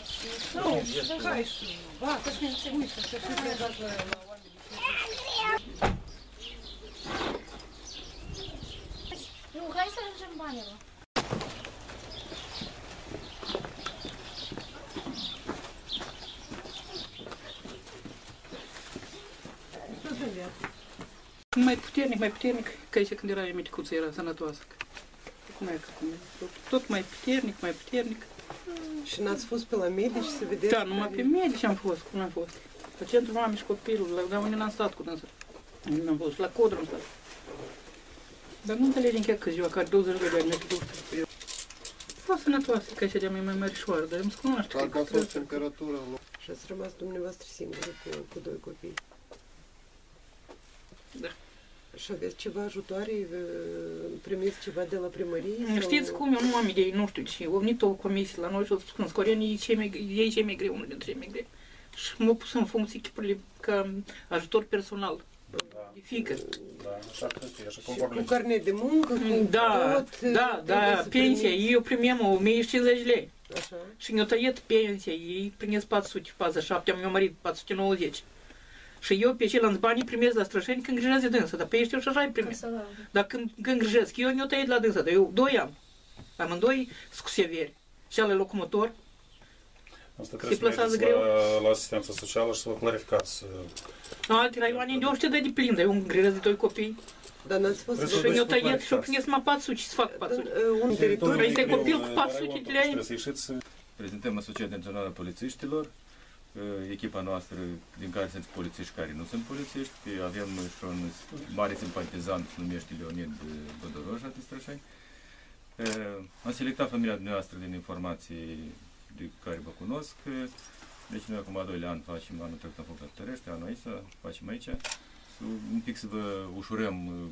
dați și... Nu, hai și... Ba, că se uită, să și le dați la, la oameni. Nu, hai să ajungem banilor. Mai puternic, mai puternic, ca aici când era medicuță, era sănătoasă. Cum e acum? Tot, tot mai puternic, mai puternic. Și n-ați fost pe la medici să vedeți? Da, numai pe medici am fost, cum am fost. La centrul mamei și copilul, la, la unde n-am stat cu dânsa. Unde n-am fost, la codru am stat. Dar nu înțelegem chiar că ziua care 20 de ani merge după. A fost sănătoasă, că așa de mai mai mărișoară, dar îmi cunoaște. Parcă a fost temperatura în loc. Și ați rămas dumneavoastră singură cu, cu doi copii. Da. Și aveți ceva ajutoare? uh, Primiți ceva de la primărie? Știți cum, eu nu am idei, nu știu ce. Au venit o comisie la noi și au spus că în Scoreni ei cei mai, ei cei mai greu, unul dintre cei mai greu. Și m-au pus în funcție chipurile ca ajutor personal. De fică. Da, așa cred că e, așa Și conform cu legii. carnet de muncă, cu Da, tot, uh, da, trebuie da, să pensia, primiți. eu primeam 1050 lei. Așa. Și mi-au tăiat pensia, ei primesc 447, am meu marit 490. Și eu pe ceilalți banii primesc la strășeni când îngrijesc de dânsă, dar pe ei știu și așa îi primesc. Dar când, când îngrijesc, eu mi-au tăiat la dânsă, dar eu doi am. Amândoi sunt cu severi. Și ale locomotor, Asta trebuie să plasează mergeți la, la asistența socială și să vă clarificați. uh, în alte raioane de orice de plin, dar eu îngrijesc de doi copii. Dar n-ați fost... Trebuie Și să mi-au vezi cu tăiat și eu clarificați. primesc mă 400 și să fac 400. Uh, Un teritoriu... Păi este greu, copil cu uh, 400 Raion, de lei. Trebuie să ieșiți Prezentăm Asociația Națională a Polițiștilor, uh, echipa noastră din care sunt polițiști care nu sunt polițiști, că avem și un mare simpatizant numește Leonid Bodoroș din Strășani. Uh, Am selectat familia dumneavoastră din informații de care vă cunosc. Uh, Deci noi acum a doilea an facem, anul trecut am făcut la Tărește, anul aici, facem aici. Să, un pic să vă ușurăm uh,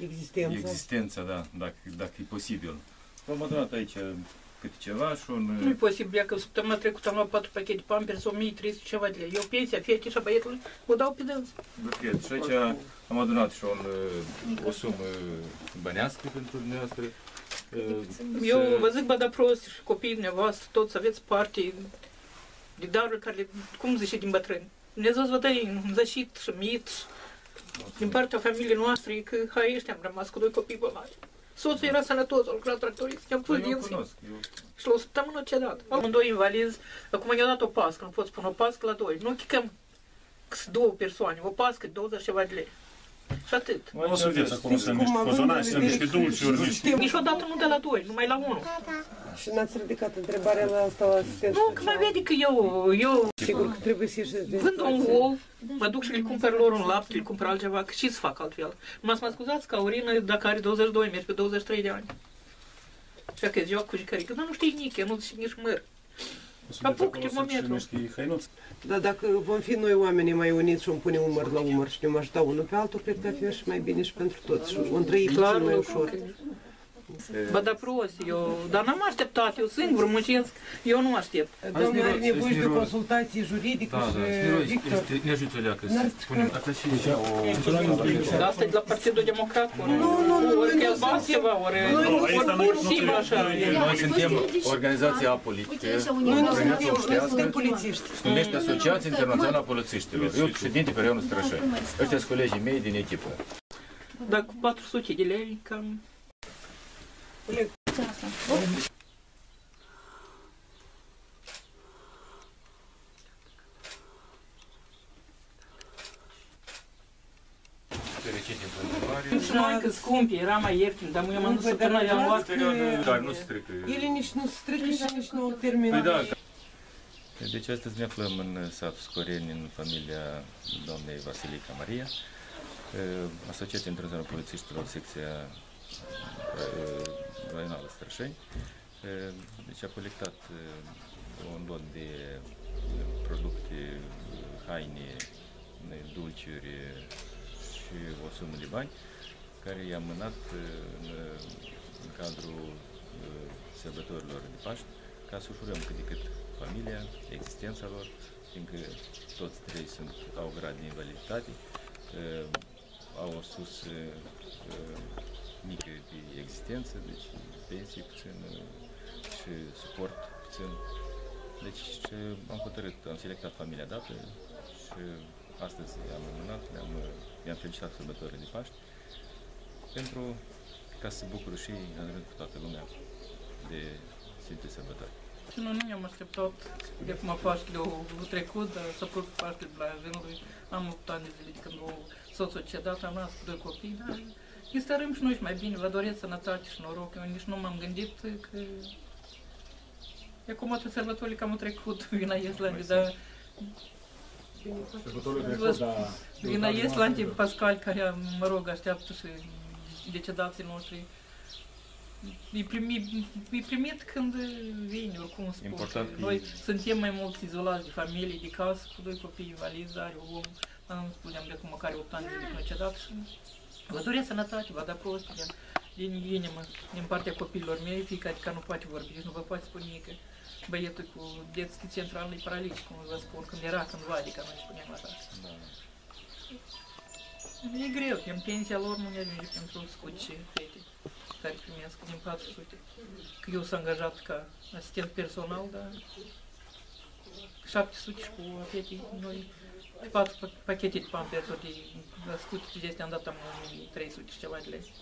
Existența. existența, da, dacă, dacă e posibil. V-am adunat aici câte ceva și un... Nu e posibil, că săptămâna trecută am luat 4 pachete Pampers, 1300 ceva de lei. Eu pensia fetei și a băietului o dau pe dâns. buchet. Și aici am adunat și un, uh, o sumă bănească pentru dumneavoastră. Uh, Eu să- vă zic, bă, da prost și copiii dumneavoastră, toți să aveți parte de daruri care, le- cum zice, din bătrâni. Dumnezeu să vă dă un zășit și mit din partea familiei noastre, că hai ăștia am rămas cu doi copii bolnavi. Soțul era sănătos, a lucrat tractorist, i-am pus Păi eu dinții. cunosc. Eu, Și la o săptămână ce dat. Am doi invalizi, acum i-au dat o pască, nu pot spune o pască la doi. Nu chicăm că sunt două persoane, o pască, 20 ceva de lei. Și atât. O să vedeți acolo, sunt Cum niște având cozonaci, în sunt niște vedere dulciuri, și niște... știm- Niciodată nu de la doi, numai la unul. Și n-ați ridicat întrebarea la asta la asistență Nu, că mai vede că eu, eu Sigur că trebuie să ieșiți din vând un situație. ou, mă duc și le cumpăr lor un lapte, le cumpăr altceva, că ce să fac altfel? Numai să mă scuzați că Aurină, dacă are 22, merge pe 23 de ani. Și că ziua cu jicărică, dar nu știi nici, nu zice nici măr. O să Apuc vedeți acolo, sunt și termometru. niște hăinuți. Dar dacă vom fi noi oamenii mai uniți și vom pune umăr la umăr și ne ajuta unul pe altul, cred că ar fi și mai bine și pentru toți. Și vom trăi Clar, puțin mai nu, ușor. Că- Bă, da prost, eu, dar n-am așteptat, eu singur muncesc, eu nu aștept. Domnul are Să-ți nevoie și de miros. consultație juridică da, da, și Victor. ne ajută leacă N-ar să spunem, atât și Dar asta e de la Partidul Democrat, ori, Nu, nu, nu, ori noi că nu bani suntem- ceva, ori, Noi nu ori suntem- pur nu și simplu suntem- așa. noi- Noi suntem organizația apolitică, Noi nu Organizația suntem, noi obștească, suntem polițiști. se numește Asociația Internațională a Polițiștilor. Eu președinte pe raionul Strășeni. Ăștia sunt colegii mei din echipă. Dar cu 400 de lei, cam... Fericit din întrebare. Și mai că scumpi, era mai ieftin, dar eu m-am dus Nu, săptămâna, dar i-am luat. dați- Dar nu se strică. Ele nici nu strică și nici nu termină. Păi da. Deci astăzi ne aflăm în satul Scoreni, în familia doamnei Vasilica Maria, eh, Asociația Internațională a Polițiștilor, secția eh, raională Strășeni. Eh, Deci a colectat eh, un lot de eh, producte, haine, eh, dulciuri eh, și o sumă de bani care i-am mânat eh, în, în cadrul eh, sărbătorilor de Paști ca să ușurăm cât de cât familia, existența lor, fiindcă toți trei sunt, au grad de invaliditate, uh, au o sus uh, mică de existență, deci pensie puțin uh, și suport puțin. Deci uh, am hotărât, am selectat familia dată și astăzi am înmânat, ne-am, i-am felicitat sărbătorile de Paști pentru ca să se bucură și în rând cu toată lumea de Sfinte Sărbători. Și noi nu ne-am așteptat de acum Paștele au trecut, dar s-a produs Paștele Blajenului. Am 8 ani de zile de când o soț cedat, am nascut doi copii, dar îi stărăm și noi și mai bine, vă doresc sănătate și noroc. Eu nici nu m-am gândit că... E acum toate sărbătorile cam au trecut, vina Islandii, dar Sărbătorile Vă trecut, dar... vina Islandii Pascal, care, mă rog, așteaptă și decedații noștri. E primit, e primit când vine, oricum spun. Important că că Noi e- suntem mai mulți izolați de familie, de casă, cu doi copii invalizi, are un om, dar nu spuneam de acum măcar 8 ani de zile când cedat și vă doresc sănătate, vă da prost, din, din inimă, din partea copiilor mei, fiecare care nu poate vorbi, deci nu vă poate spune că băietul cu detski central e paraliz, cum vă spun, când era cândva, adică noi spuneam așa. Da. E greu, în pensia lor nu ne ajunge pentru scuci fete care primesc din 400. Că eu sunt angajat ca asistent personal, dar 700 și cu fete, noi pe patru pa- pachete de pampers de scuci de astea am dat am 1300 și ceva de lei.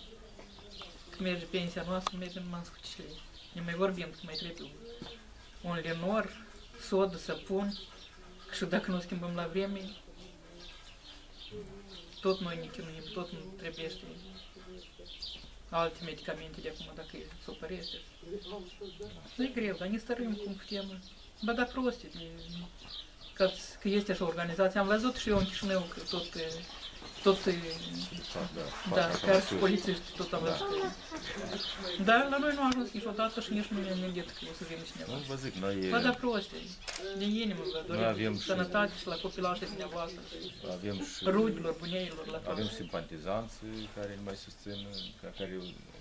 Când merge pensia noastră, mergem numai în scucile. Ne mai vorbim că mai trebuie un lenor, sodă, săpun, și dacă nu schimbăm la vreme, tot noi ne chinuim, tot nu trebuie alte medicamente de acum dacă se opărește. Nu e greu, dar ne stărim cum putem. Ba da proste, de, că, că este așa o organizație. Am văzut și eu în Chișinău că tot, e, tot e, Da, da, fac chiar și măsuri. polițiști tot am Da. văzut. că- Dar la noi nu a ajuns niciodată și nici nu ne-am gândit că o să vină cineva. Nu vă zic, noi Ba da proste, din inimă vă Noi avem doresc și- sănătate și la copilașii dumneavoastră, avem și rudilor, buneilor, la avem toți. simpatizanți care ne mai susțin, ca- care,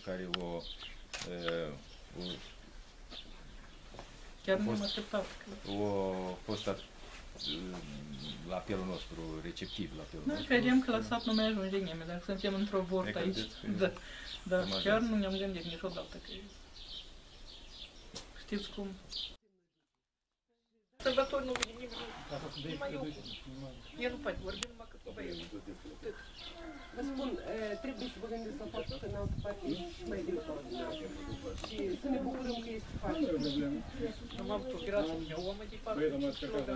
care o, uh, o Chiar nu fost- am așteptat. Că... o fost at- la apelul nostru, receptiv la apelul Noi nostru. credem că la sat nu mai ajunge nimeni, dar suntem într-o Ne vortă aici. credeți că Da, da am chiar ajuns. nu ne-am gândit niciodată că Știți cum? Sărbători nu vine nimeni, numai eu. Eu nu poate vorbi numai că băietul. Vă spun, e, trebuie să vă gândiți la faptul că în altă parte e și mai greu ca la dumneavoastră. Și să ne bucurăm că este față. Am avut o operație, mi-au om de 40 kg.